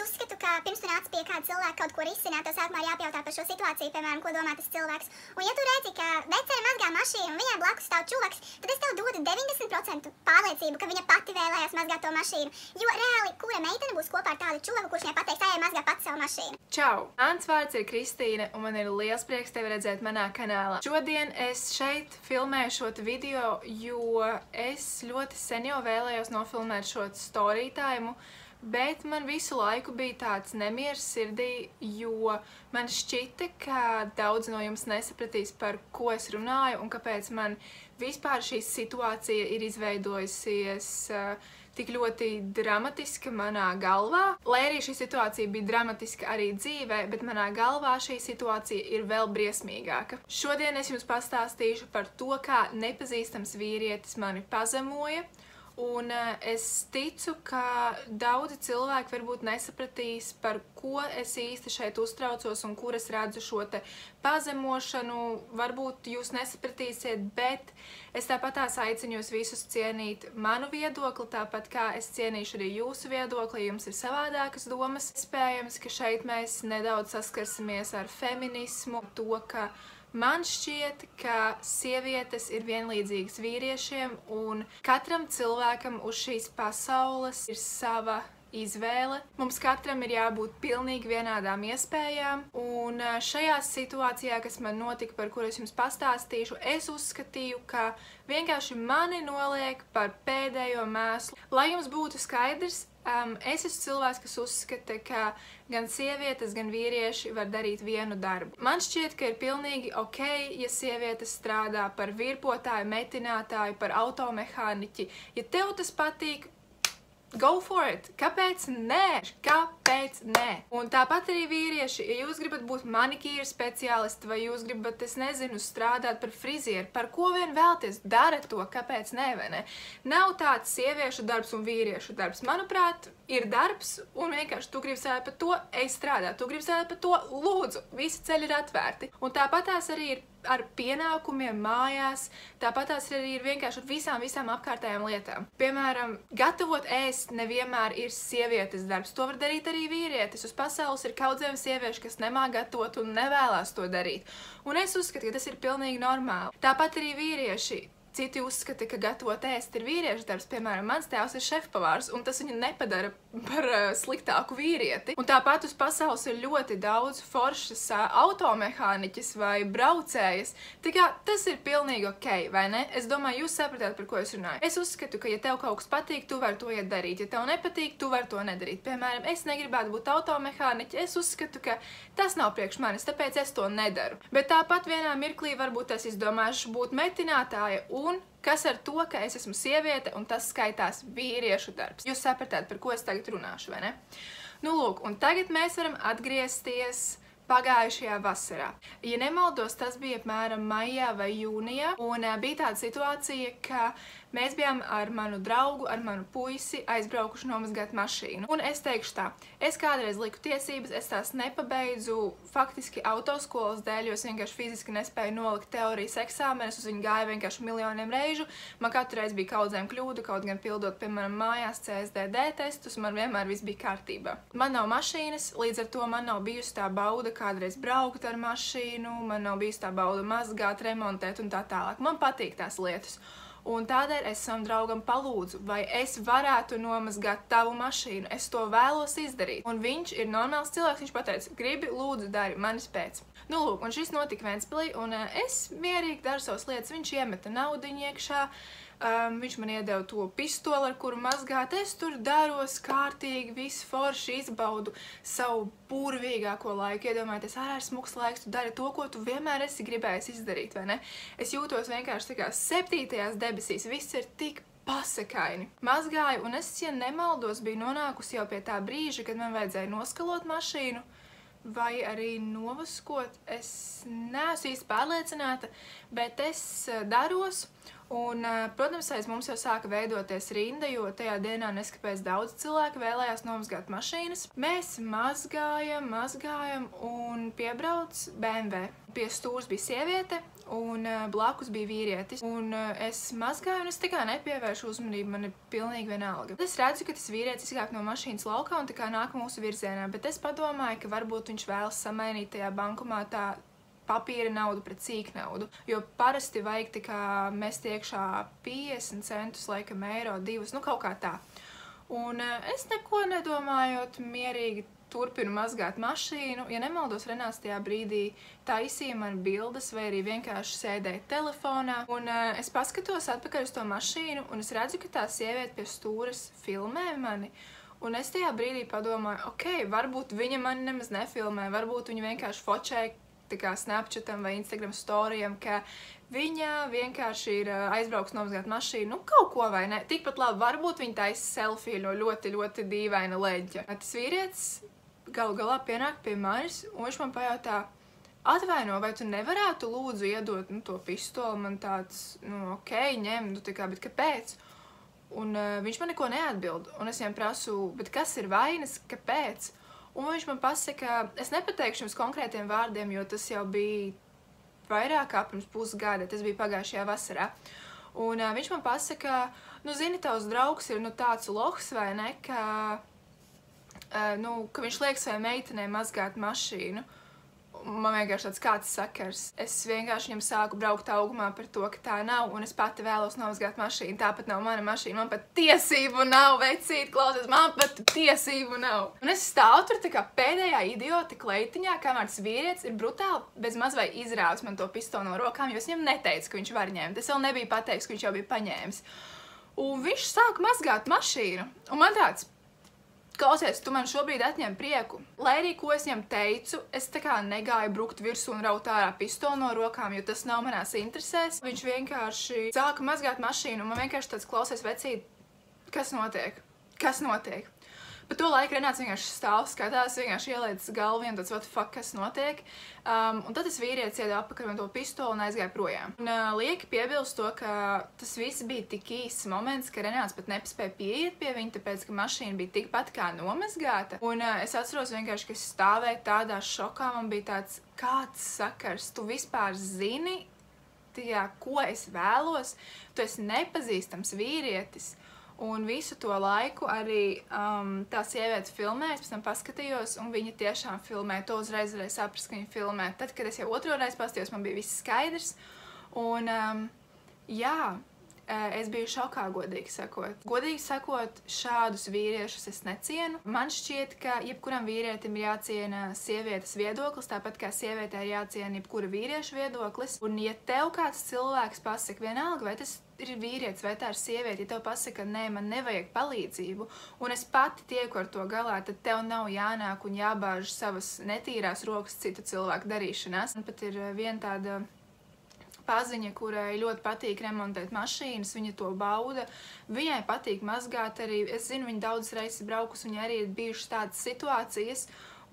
es uzskatu, ka pirms tu nāc pie kāda cilvēka kaut ko risināt, tev sākumā ir jāpajautā par šo situāciju, piemēram, ko domā tas cilvēks. Un ja tu redzi, ka vecene mazgā mašīnu un viņai blakus stāv čuvaks, tad es tev dodu 90% pārliecību, ka viņa pati vēlējās mazgāt to mašīnu. Jo reāli, kura meitene būs kopā ar tādu čuvaku, kurš viņai pateiks, ej, mazgā pati savu mašīnu? Čau! Mans vārds ir Kristīne, un man ir liels prieks tevi redzēt manā kanālā. Šodien es šeit filmēju šo video, jo es ļoti sen jau vēlējos nofilmēt šo story time, bet man visu laiku bija tāds nemieris sirdī, jo man šķita, ka daudz no jums nesapratīs, par ko es runāju un kāpēc man vispār šī situācija ir izveidojusies uh, tik ļoti dramatiska manā galvā. Lai arī šī situācija bija dramatiska arī dzīvē, bet manā galvā šī situācija ir vēl briesmīgāka. Šodien es jums pastāstīšu par to, kā nepazīstams vīrietis mani pazemoja, Un uh, es ticu, ka daudzi cilvēki varbūt nesapratīs, par ko es īsti šeit uztraucos un kur es redzu šo te pazemošanu. Varbūt jūs nesapratīsiet, bet es tāpat tās aicinu jūs visus cienīt manu viedokli, tāpat kā es cienīšu arī jūsu viedokli, ja jums ir savādākas domas. Iespējams, ka šeit mēs nedaudz saskarsimies ar feminismu, to, ka Man šķiet, ka sievietes ir vienlīdzīgas vīriešiem un katram cilvēkam uz šīs pasaules ir sava izvēle. Mums katram ir jābūt pilnīgi vienādām iespējām, un šajā situācijā, kas man notika, par kuru es jums pastāstīšu, es uzskatīju, ka vienkārši mani noliek par pēdējo mēslu. Lai jums būtu skaidrs, Um, es esmu cilvēks, kas uzskata, ka gan sievietes, gan vīrieši var darīt vienu darbu. Man šķiet, ka ir pilnīgi ok, ja sievietes strādā par virpotāju, metinātāju, par automehāniķi. Ja tev tas patīk, Go for it! Kāpēc nē? Kāpēc nē? Un tāpat arī vīrieši, ja jūs gribat būt manikīra speciālisti vai jūs gribat, es nezinu, strādāt par frizieru, par ko vien vēlties, dara to, kāpēc nē, vai ne? Nav tāds sieviešu darbs un vīriešu darbs. Manuprāt, ir darbs un vienkārši tu gribi strādāt par to, ej strādāt, tu gribi strādāt par to, lūdzu, visi ceļi ir atvērti. Un tāpat tās arī ir ar pienākumiem mājās, tāpat tās arī ir vienkārši ar visām, visām apkārtējām lietām. Piemēram, gatavot ēst nevienmēr ir sievietes darbs. To var darīt arī vīrietis. Uz pasaules ir kaudzēm sieviešu, kas nemā gatavot un nevēlās to darīt. Un es uzskatu, ka tas ir pilnīgi normāli. Tāpat arī vīrieši Citi uzskata, ka gatavot ēst ir vīriešu darbs. Piemēram, mans tēvs ir šefpavārs, un tas viņu nepadara par uh, sliktāku vīrieti. Un tāpat uz pasaules ir ļoti daudz foršas uh, automehāniķis vai braucējas. Tā kā tas ir pilnīgi ok, vai ne? Es domāju, jūs sapratāt, par ko es runāju. Es uzskatu, ka ja tev kaut kas patīk, tu vari to iet darīt. Ja tev nepatīk, tu vari to nedarīt. Piemēram, es negribētu būt automehāniķi, es uzskatu, ka tas nav priekš manis, tāpēc es to nedaru. Bet tāpat vienā mirklī varbūt es izdomāšu būt metinātāja un kas ar to, ka es esmu sieviete un tas skaitās vīriešu darbs. Jūs sapratāt, par ko es tagad runāšu, vai ne? Nu, lūk, un tagad mēs varam atgriezties pagājušajā vasarā. Ja nemaldos, tas bija apmēram maijā vai jūnijā, un bija tāda situācija, ka mēs bijām ar manu draugu, ar manu puisi aizbraukuši nomazgāt mašīnu. Un es teikšu tā, es kādreiz liku tiesības, es tās nepabeidzu faktiski autoskolas dēļ, jo es vienkārši fiziski nespēju nolikt teorijas eksāmenus, uz viņu gāju vienkārši miljoniem reižu. Man katru reizi bija kaudzēm kļūdu, kaut gan pildot, piemēram, mājās CSDD testus, man vienmēr viss bija kārtībā. Man nav mašīnas, līdz ar to man nav bijusi tā bauda, kādreiz braukt ar mašīnu, man nav bijis tā bauda mazgāt, remontēt un tā tālāk. Man patīk tās lietas. Un tādēļ es savam draugam palūdzu, vai es varētu nomazgāt tavu mašīnu. Es to vēlos izdarīt. Un viņš ir normāls cilvēks, viņš pateica, gribi, lūdzu, dari, manis pēc. Nu, lūk, un šis notika Ventspilī, un uh, es mierīgi daru savas lietas. Viņš iemeta naudiņu iekšā, Um, viņš man iedeva to pistoli, ar kuru mazgāt. Es tur daros kārtīgi, visu forši izbaudu savu burvīgāko laiku. Iedomājieties, ārā ir smuks laiks, tu dari to, ko tu vienmēr esi gribējis izdarīt, vai ne? Es jūtos vienkārši tā kā septītajās debesīs, viss ir tik pasakaini. Mazgāju, un es, ja nemaldos, biju nonākusi jau pie tā brīža, kad man vajadzēja noskalot mašīnu, vai arī novaskot. Es neesmu īsti pārliecināta, bet es daros, Un, uh, protams, aiz mums jau sāka veidoties rinda, jo tajā dienā neskapēc daudz cilvēku vēlējās nomazgāt mašīnas. Mēs mazgājam, mazgājam un piebrauc BMW. Pie stūres bija sieviete, un uh, blakus bija vīrietis. Un es mazgāju, un es tikai nepievēršu uzmanību, man ir pilnīgi vienalga. Es redzu, ka tas vīrietis izkāp no mašīnas laukā un tā kā nāk mūsu virzienā, bet es padomāju, ka varbūt viņš vēlas samainīt tajā bankomātā papīra naudu pret sīk naudu. Jo parasti vajag tā kā mest iekšā 50 centus, laikam eiro, divus, nu kaut kā tā. Un eh, es neko nedomājot, mierīgi turpinu mazgāt mašīnu. Ja nemaldos, Renāts tajā brīdī taisīja man bildes vai arī vienkārši sēdēja telefonā. Un uh, es paskatos atpakaļ uz to mašīnu un es redzu, ka tā sieviete pie stūras filmē mani. Un es tajā brīdī padomāju, ok, varbūt viņa mani nemaz nefilmē, varbūt viņa vienkārši fočēja Snapchatam vai Instagram storijam, ka viņa vienkārši ir aizbrauks nomazgāt mašīnu, nu kaut ko vai ne. Tikpat labi, varbūt viņa taisa selfiju no ļoti, ļoti dīvaina leģa. Tas vīrietis galu galā pienāk pie manis, un viņš man pajautā, atvaino, vai tu nevarētu lūdzu iedot nu, to pistoli, man tāds, nu, ok, ņem, nu, tā kā, bet kāpēc? Un uh, viņš man neko neatbild, un es viņam prasu, bet kas ir vainas, kāpēc? Un viņš man pasaka, es nepateikšu jums konkrētiem vārdiem, jo tas jau bija vairāk kā pirms pusgada, tas bija pagājušajā vasarā. Un uh, viņš man pasaka, nu, zini, tavs draugs ir nu, tāds lohs vai ne, ka, uh, nu, ka viņš liek savai meitenei mazgāt mašīnu. Uh, man vienkārši tāds kāds sakars. Es vienkārši viņam sāku braukt augumā par to, ka tā nav, un es pati vēlos nomazgāt mašīnu. Tāpat nav mana mašīna, man pat tiesību nav, vecīt, klausies, man pat tiesību nav. Un es stāvu tur tā kā pēdējā idiota kleitiņā, kamēr tas vīrietis ir brutāli bez maz vai izrāvis man to pistoli no rokām, jo es viņam neteicu, ka viņš var ņemt. Es vēl nebiju pateicis, ka viņš jau bija paņēmis. Un viņš sāk mazgāt mašīnu. Un man tāds, Klausies, tu man šobrīd atņem prieku. Lai arī ko es viņam teicu, es tā kā negāju brukt virsū un raut ārā pistoli no rokām, jo tas nav manās interesēs. Viņš vienkārši sāka mazgāt mašīnu un man vienkārši tāds klausies vecīt, kas notiek? Kas notiek? Pa to laiku Renāts vienkārši stāv, skatās, vienkārši ieliec galvu un tāds, what fuck, kas notiek. Um, un tad tas vīrietis ieda apakaļ man to pistoli un aizgāja projām. Un uh, lieki piebilst to, ka tas viss bija tik īsts moments, ka Renāts pat nepaspēja pieiet pie viņa, tāpēc, ka mašīna bija tikpat kā nomazgāta. Un uh, es atceros vienkārši, ka es stāvēju tādā šokā, man bija tāds, kāds sakars, tu vispār zini, tajā, ko es vēlos, tu esi nepazīstams vīrietis. Un visu to laiku arī um, tā sieviete filmē, es pēc tam paskatījos, un viņa tiešām filmē. To uzreiz varēja saprast, ka viņa filmē. Tad, kad es jau otro reizi paskatījos, man bija viss skaidrs. Un, um, jā, es biju šokā, godīgi sakot. Godīgi sakot, šādus vīriešus es necienu. Man šķiet, ka jebkuram vīrietim ir jāciena sievietes viedoklis, tāpat kā sievietē ir jāciena jebkura vīrieša viedoklis. Un ja tev kāds cilvēks pasaka vienalga, vai tas ir vīrietis vai tā ir sieviete, ja tev pasaka, nē, man nevajag palīdzību, un es pati tieku ar to galā, tad tev nav jānāk un jābāž savas netīrās rokas citu cilvēku darīšanās. Man pat ir viena tāda paziņa, kurai ļoti patīk remontēt mašīnas, viņa to bauda. Viņai patīk mazgāt arī, es zinu, viņa daudz reizes braukus, viņai arī ir bijušas tādas situācijas,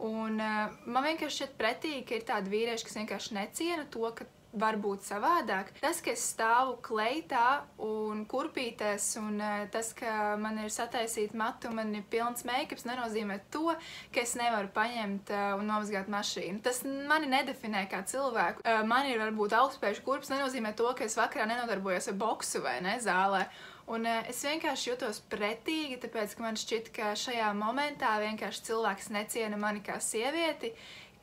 un uh, man vienkārši šķiet pretīgi, ka ir tādi vīrieši, kas vienkārši neciena to, ka var būt savādāk. Tas, ka es stāvu kleitā un kurpītēs, un uh, tas, ka man ir sataisīta matu man ir pilns make-ups, nenozīmē to, ka es nevaru paņemt uh, un nomazgāt mašīnu. Tas mani nedefinē kā cilvēku. Man ir varbūt augstspējuši kurps, nenozīmē to, ka es vakarā nenodarbojos ar boksu vai ne zālē. Un uh, es vienkārši jutos pretīgi, tāpēc, ka man šķiet, ka šajā momentā vienkārši cilvēks neciena mani kā sievieti,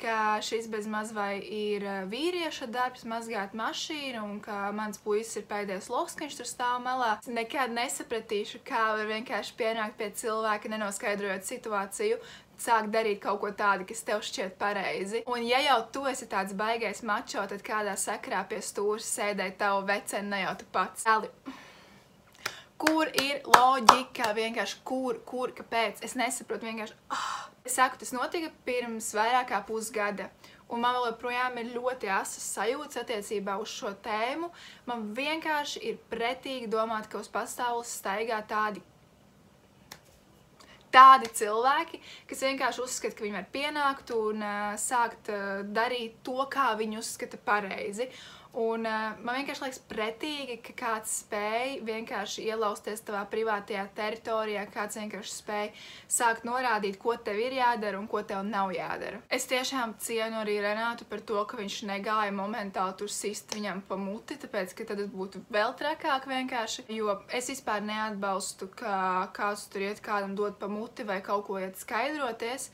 ka šis bez maz vai ir eh, vīrieša darbs mazgāt mašīnu un ka mans puisis ir pēdējais loks, ka viņš tur stāv malā. Es nekad nesapratīšu, kā var vienkārši pienākt pie cilvēka, nenoskaidrojot situāciju, sāk darīt kaut ko tādu, kas tev šķiet pareizi. Un ja jau tu esi tāds baigais mačo, tad kādā sakrā pie stūras sēdēja tavu veceni, ne jau tu pats. Eli, kur ir loģika, vienkārši kur, kur, kāpēc, es nesaprotu vienkārši, ah. Es saku, tas notika pirms vairāk kā pusgada, un man vēl joprojām ir ļoti asas sajūtas attiecībā uz šo tēmu. Man vienkārši ir pretīgi domāt, ka uz pastāvles staigā tādi tādi cilvēki, kas vienkārši uzskata, ka viņi var pienākt un uh, sākt uh, darīt to, kā viņi uzskata pareizi. Un uh, man vienkārši liekas pretīgi, ka kāds spēj vienkārši ielausties tavā privātajā teritorijā, kāds vienkārši spēj sākt norādīt, ko tev ir jādara un ko tev nav jādara. Es tiešām cienu arī Renātu par to, ka viņš negāja momentāli tur sist viņam pa muti, tāpēc, ka tad būtu vēl trakāk vienkārši, jo es vispār neatbalstu, ka kāds tur iet kādam dot pa muti vai kaut ko iet skaidroties.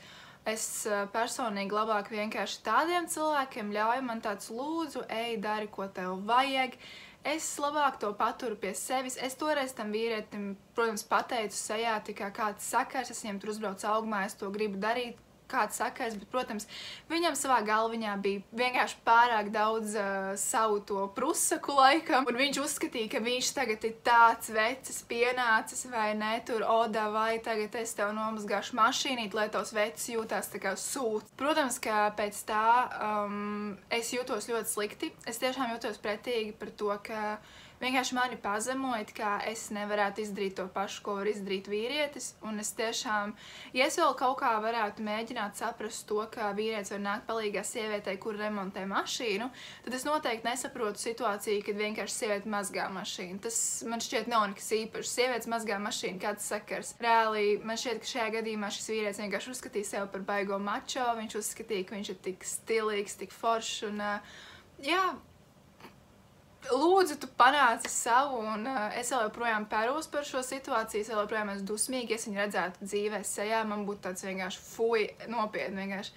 Es eh, personīgi labāk vienkārši tādiem cilvēkiem ļauju man tāds lūdzu, ej, dari, ko tev vajag. Es labāk to paturu pie sevis. Es toreiz tam vīrietim, protams, pateicu sejā, tikai kāds sakars, es viņam tur uzbraucu augumā, es to gribu darīt, kāds sakars, bet, protams, viņam savā galviņā bija vienkārši pārāk daudz uh, savu to prusaku laikam, un viņš uzskatīja, ka viņš tagad ir tāds vecis pienācis, vai ne, tur, oda, vai tagad es tev nomazgāšu mašīnīt, lai tos vecis jūtās tā kā sūds. Protams, ka pēc tā um, es jūtos ļoti slikti, es tiešām jūtos pretīgi par to, ka vienkārši mani pazemoja, kā es nevarētu izdarīt to pašu, ko var izdarīt vīrietis. Un es tiešām, ja es vēl kaut kā varētu mēģināt saprast to, ka vīrietis var nākt palīgā sievietei, kur remontē mašīnu, tad es noteikti nesaprotu situāciju, kad vienkārši sieviete mazgā mašīnu. Tas man šķiet nav nekas īpašs. Sievietes mazgā mašīnu, kāds sakars. Reāli man šķiet, ka šajā gadījumā šis vīrietis vienkārši uzskatīja sevi par baigo mačo, viņš uzskatīja, ka viņš ir tik stilīgs, tik foršs un jā, lūdzu, tu panāci savu, un uh, es vēl joprojām pēros par šo situāciju, es vēl joprojām esmu dusmīga, es viņu redzētu dzīvē sejā, man būtu tāds vienkārši fuj, nopietni vienkārši.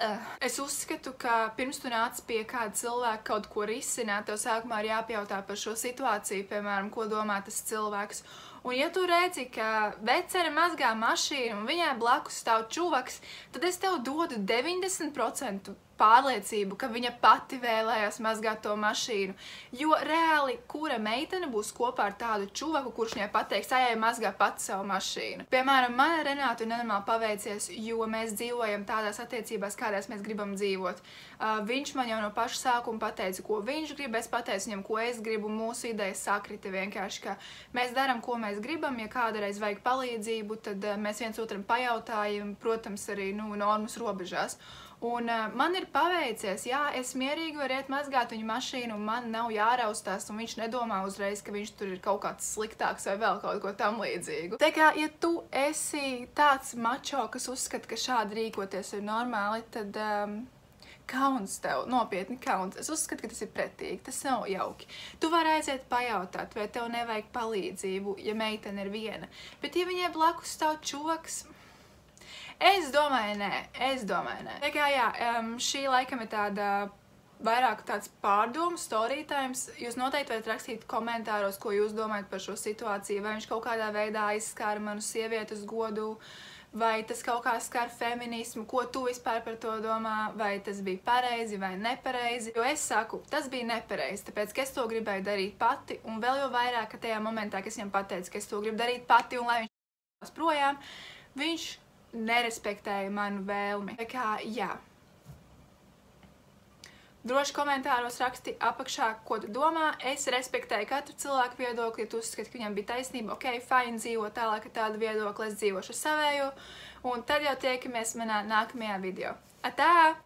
Uh, es uzskatu, ka pirms tu nāc pie kāda cilvēka kaut ko risināt, tev sākumā ir jāpajautā par šo situāciju, piemēram, ko domā tas cilvēks. Un ja tu redzi, ka vecere mazgā mašīnu un viņai blakus stāv čuvaks, tad es tev dodu 90% pārliecību, ka viņa pati vēlējās mazgāt to mašīnu. Jo reāli, kura meitene būs kopā ar tādu čuvaku, kurš viņai pateiks, ejai mazgā pati savu mašīnu. Piemēram, man ar Renātu nenormāli paveicies, jo mēs dzīvojam tādās attiecībās, kādās mēs gribam dzīvot. Uh, viņš man jau no paša sākuma pateica, ko viņš grib, es pateicu viņam, ko es gribu, mūsu idejas sakrita vienkārši, ka mēs daram, ko mēs gribam, ja kādreiz vajag palīdzību, tad uh, mēs viens otram pajautājam, protams, arī, nu, normas robežās. Un uh, man ir paveicies, jā, es mierīgi varu iet mazgāt viņa mašīnu, un man nav jāraustās, un viņš nedomā uzreiz, ka viņš tur ir kaut kāds sliktāks vai vēl kaut ko tam līdzīgu. Tā kā, ja tu esi tāds mačo, kas uzskata, ka šādi rīkoties ir normāli, tad... Um, kauns tev, nopietni kauns. Es uzskatu, ka tas ir pretīgi, tas nav jauki. Tu vari aiziet pajautāt, vai tev nevajag palīdzību, ja meitene ir viena. Bet ja viņai blakus stāv čoks, Es domāju, nē, es domāju, nē. Tā kā jā, um, šī laikam ir tāda vairāk tāds pārdomu story times. Jūs noteikti varat rakstīt komentāros, ko jūs domājat par šo situāciju, vai viņš kaut kādā veidā aizskāra manu sievietes godu, vai tas kaut kā skar feminismu, ko tu vispār par to domā, vai tas bija pareizi vai nepareizi. Jo es saku, tas bija nepareizi, tāpēc, ka es to gribēju darīt pati, un vēl jau vairāk, ka tajā momentā, kad es viņam pateicu, ka es to gribu darīt pati, un lai viņš projām, viņš nerespektēja manu vēlmi. Tā kā, jā. Droši komentāros raksti apakšā, ko tu domā. Es respektēju katru cilvēku viedokli, ja tu uzskati, ka viņam bija taisnība, ok, fine, dzīvo tālāk ar tādu viedokli, es dzīvošu savējo. Un tad jau tiekamies manā nākamajā video. Atā!